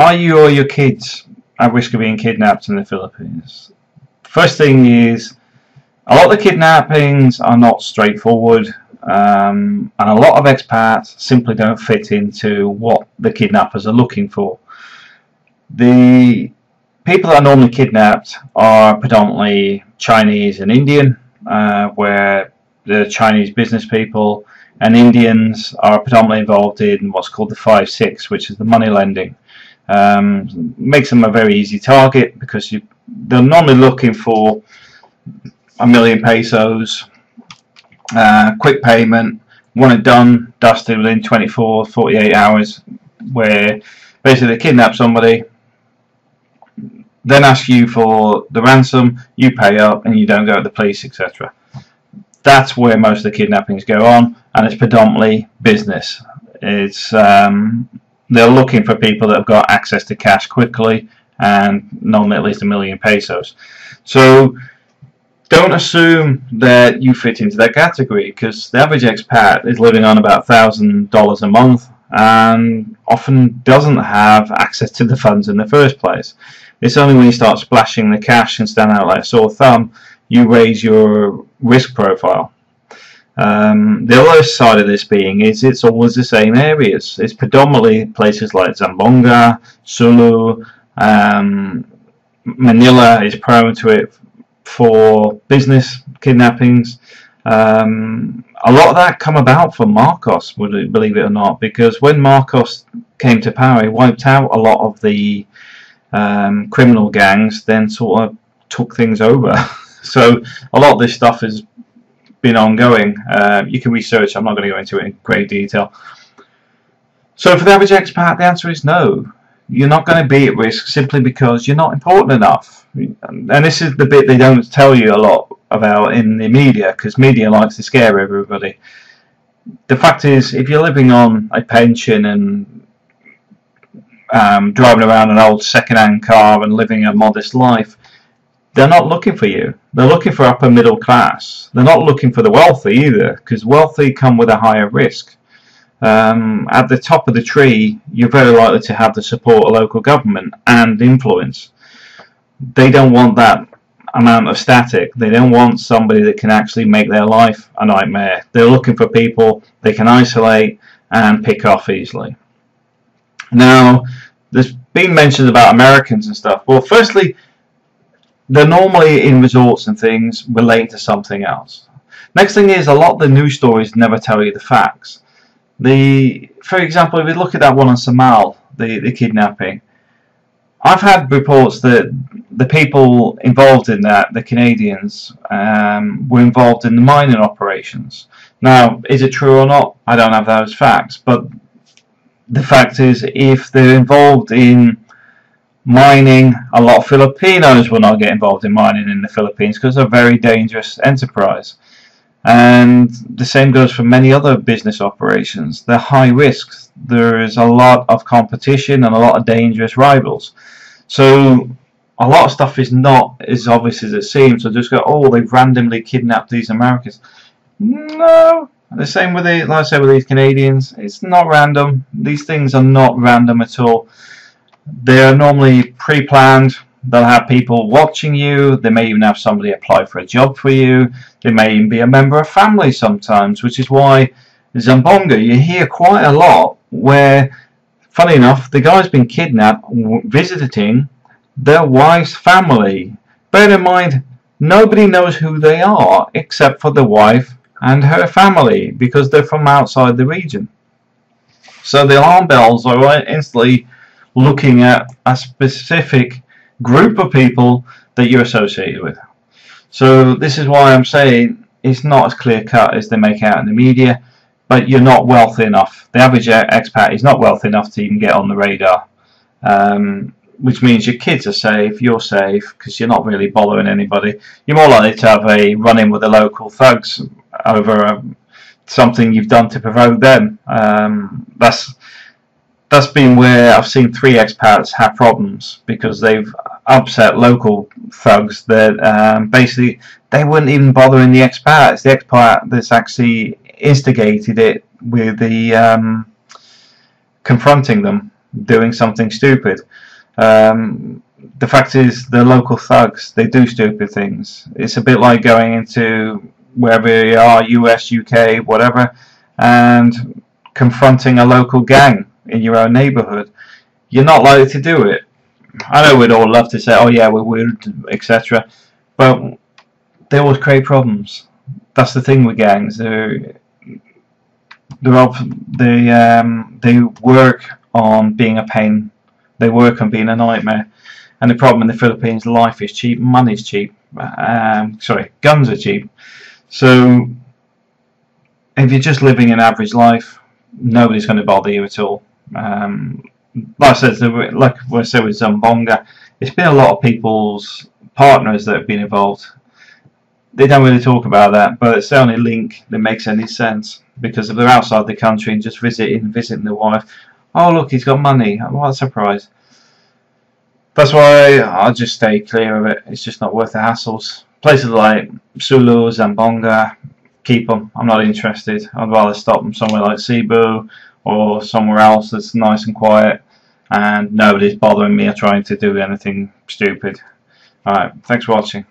are you or your kids at risk of being kidnapped in the Philippines? First thing is, a lot of the kidnappings are not straightforward, um, and a lot of expats simply don't fit into what the kidnappers are looking for. The people that are normally kidnapped are predominantly Chinese and Indian, uh, where the Chinese business people and Indians are predominantly involved in what's called the 5-6, which is the money lending. Um, makes them a very easy target because you, they're normally looking for a million pesos, uh, quick payment, one it done, dusted within 24, 48 hours, where basically they kidnap somebody, then ask you for the ransom, you pay up, and you don't go to the police, etc. That's where most of the kidnappings go on, and it's predominantly business. It's um, they're looking for people that have got access to cash quickly and normally at least a million pesos. So don't assume that you fit into that category because the average expat is living on about thousand dollars a month and often doesn't have access to the funds in the first place. It's only when you start splashing the cash and stand out like a sore thumb you raise your risk profile. Um, the other side of this being is it's always the same areas. It's predominantly places like Zamboanga, Sulu, um, Manila is prone to it for business kidnappings. Um, a lot of that come about from Marcos, believe it or not, because when Marcos came to power, he wiped out a lot of the um, criminal gangs, then sort of took things over. so a lot of this stuff has been ongoing. Uh, you can research, I'm not going to go into it in great detail. So for the average expat, the answer is no. You're not going to be at risk simply because you're not important enough. And this is the bit they don't tell you a lot about in the media, because media likes to scare everybody. The fact is, if you're living on a pension and um, driving around an old second-hand car and living a modest life, they're not looking for you. They're looking for upper middle class. They're not looking for the wealthy either, because wealthy come with a higher risk. Um, at the top of the tree, you're very likely to have the support of local government and influence. They don't want that amount of static. They don't want somebody that can actually make their life a nightmare. They're looking for people they can isolate and pick off easily. Now, there's been mentions about Americans and stuff. Well, firstly, they're normally in resorts and things relating to something else. Next thing is, a lot of the news stories never tell you the facts. The, for example, if we look at that one on Samal, the, the kidnapping, I've had reports that the people involved in that, the Canadians, um, were involved in the mining operations. Now, is it true or not? I don't have those facts, but the fact is if they're involved in mining, a lot of Filipinos will not get involved in mining in the Philippines because it's a very dangerous enterprise. And the same goes for many other business operations. They're high risks. There is a lot of competition and a lot of dangerous rivals. So a lot of stuff is not as obvious as it seems. So just go, oh, they've randomly kidnapped these Americans. No, the same with the, like I said, with these Canadians. It's not random. These things are not random at all. They are normally pre-planned. They'll have people watching you. They may even have somebody apply for a job for you. They may even be a member of family sometimes, which is why Zamboanga, you hear quite a lot where, funny enough, the guy's been kidnapped visiting their wife's family. Bear in mind, nobody knows who they are except for the wife and her family because they're from outside the region. So the alarm bells are instantly looking at a specific group of people that you're associated with. So this is why I'm saying it's not as clear cut as they make out in the media, but you're not wealthy enough. The average expat is not wealthy enough to even get on the radar. Um, which means your kids are safe, you're safe, because you're not really bothering anybody. You're more likely to have a run-in with the local thugs over um, something you've done to provoke them. Um, that's that's been where I've seen three expats have problems because they've upset local thugs that um, basically they wouldn't even bother in the expat. It's the expat that's actually instigated it with the um, confronting them doing something stupid. Um, the fact is, the local thugs they do stupid things. It's a bit like going into wherever you are, US, UK, whatever, and confronting a local gang in your own neighbourhood. You're not likely to do it. I know we'd all love to say, "Oh yeah, we're weird," etc., but they always create problems. That's the thing with gangs. They're they're they um, they work on being a pain. They work on being a nightmare. And the problem in the Philippines, life is cheap, money's cheap. Um, sorry, guns are cheap. So if you're just living an average life, nobody's going to bother you at all. Um, like I said, like I said with Zamboanga, it's been a lot of people's partners that have been involved. They don't really talk about that, but it's the only link that makes any sense. Because if they're outside the country and just visiting, visiting the wife, oh look, he's got money. What a surprise! That's why I'll just stay clear of it. It's just not worth the hassles. Places like Sulu, Zamboanga, keep them. I'm not interested. I'd rather stop them somewhere like Cebu or somewhere else that's nice and quiet and nobody's bothering me or trying to do anything stupid. Alright, thanks for watching.